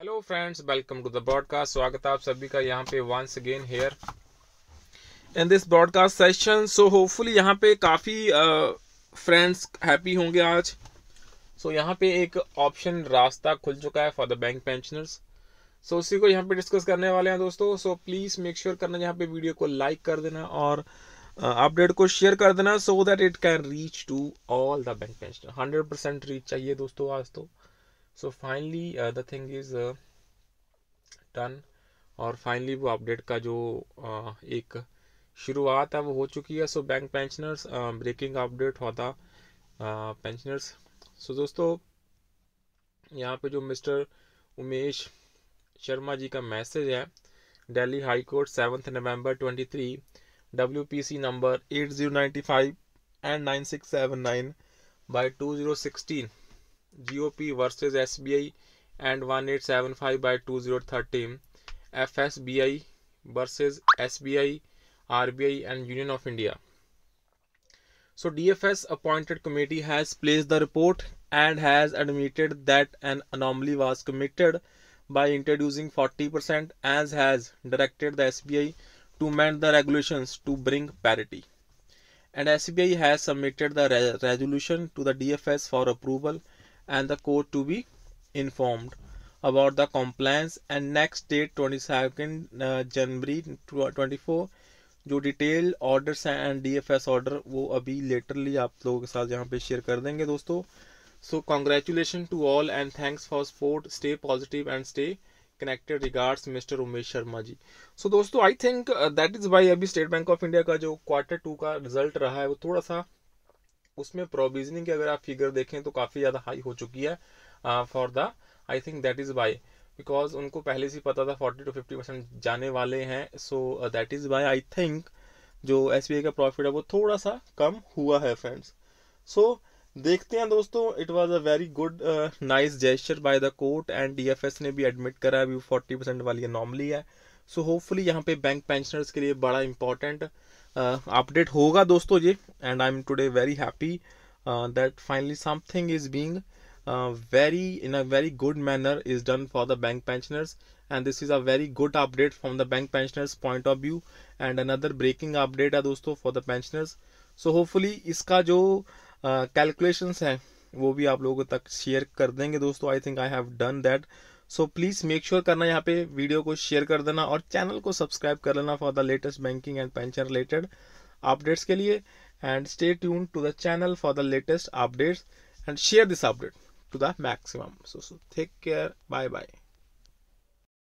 Hello friends welcome to the broadcast स्वागत है आप सभी का यहाँ पे once again here in this broadcast session so hopefully यहाँ पे काफ़ी फ्रेंड्स हैप्पी होंगे आज। सो so, यहाँ पे एक ऑप्शन रास्ता खुल चुका है for the bank pensioners so उसी को यहाँ पे डिस्कस करने वाले हैं दोस्तों। सो प्लीज़ मेक श्योर करना यहाँ पे वीडियो को लाइक कर देना और अपडेट uh, को शेयर कर देना so that it can reach to all the bank pensioner hundred percent reach चाहिए दोस्तों आज तो। So finally the thing is done और फाइनली वो अपडेट का जो uh, एक शुरुआत है वो हो चुकी है। So bank pensioners breaking update होता पेंशनर्स सो दोस्तों यहाँ पे जो मिस्टर उमेश शर्मा जी का मैसेज है Delhi high court seventh November 23 W number 8095 and 9679 by 2016 GOP versus SBI and 1875 by 2013 FSBI versus SBI RBI and Union of India. So DFS appointed committee has placed the report and has admitted that an anomaly was committed by introducing 40% as has directed the SBI to amend the regulations to bring parity. And SBI has submitted the re resolution to the DFS for approval and the court to be informed about the compliance and next date 22nd uh, January 24 जो detail orders हैं and DFS order वो अभी laterally आप लोगों के साथ यहाँ पे शेयर कर देंगे दोस्तों. So congratulation to all and thanks for support stay positive and stay connected regards mister Umesh Sharma ji so दोस्तों I think that is why अभी स्टेट बैंक ऑफ़ इंडिया का जो क्वार्टर टू का result रहा है वो थोड़ा सा उसमें प्रोविजनिंग की अगर आप फिगर देखें तो काफ़ी ज़्यादा हाई हो चुकी है for the I think that is by because उनको पहले से पता था फोर्टी टू फिफ्टी परसेंट जाने वाले हैं so that is by I think जो एसबीआई का प्रॉफिट है वो थोड़ा सा कम हुआ है फ्रेंड्स सो so, देखते हैं दोस्तों it was a very good nice gesture by the court and DFS ने भी एडमिट करा अभी फोर्टी परसेंट वाली नॉर्मली है. सो होपफुली यहाँ पे बैंक पेंशनर्स के लिए बड़ा इंपॉर्टेंट अपडेट होगा दोस्तों ये and I am today very happy that finally something is being very in a very good manner is done for the bank pensioners and this is a very good update from the bank pensioners point of view and another breaking update है दोस्तों for the pensioners so hopefully इसका जो calculations uh, है वो भी आप लोगों तक शेयर कर देंगे दोस्तों. I think I have done that so please make sure करना यहाँ पे वीडियो को शेयर कर देना और चैनल को सब्सक्राइब कर लेना for the latest banking and pension related updates के लिए. And stay tune to the channel for the latest updates and share this update to the maximum so so take care bye bye